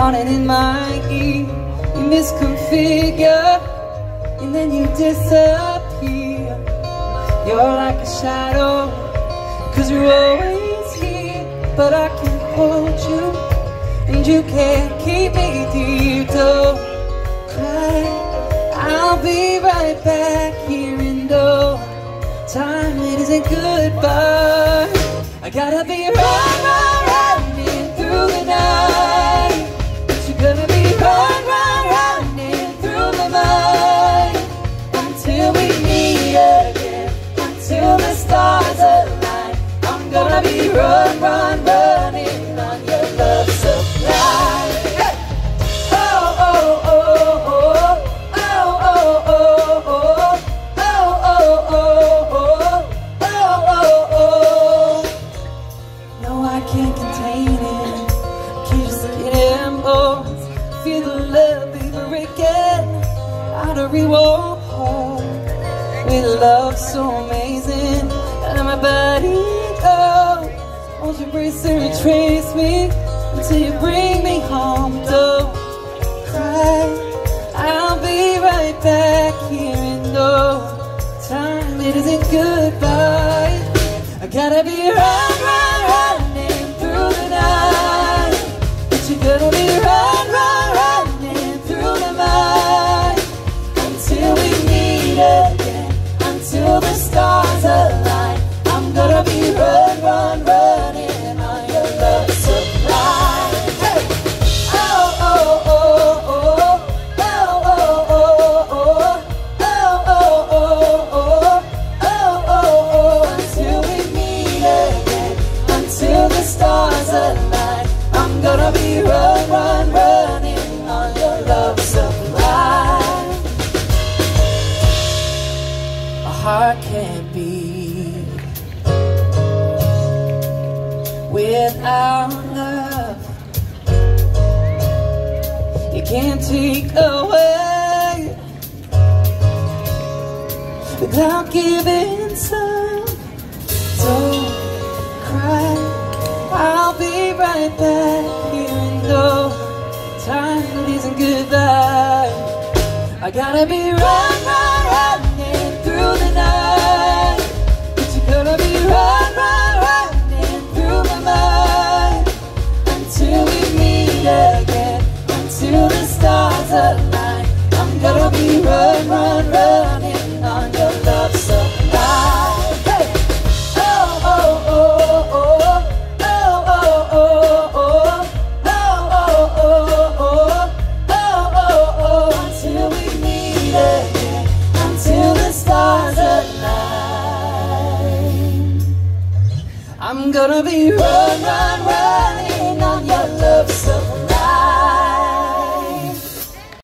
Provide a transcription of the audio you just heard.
haunted in my ear. You misconfigure, and then you disappear. You're like a shadow, cause you're always here. But I can hold you, and you can't keep me dear. Don't cry, I'll be right back here in no time. It isn't goodbye. I gotta be run, the stars align, I'm gonna be run, run, running on your love supply. Oh, oh, oh, oh. Can't contain it. Keep getting more. Feel the love, be breaking. Out of reward. With love so amazing, and my body goes. Oh, won't you brace and retrace me until you bring me home? Don't cry. I'll be right back here in no time. It isn't goodbye. I gotta be right, run, Gonna be run, run, running on love supply. A heart can't beat without love. You can't take away without giving some. Don't cry, I'll be right back isn't goodbye. I gotta be run, run, running through the night. I'm gonna be run, run, running on your love supply.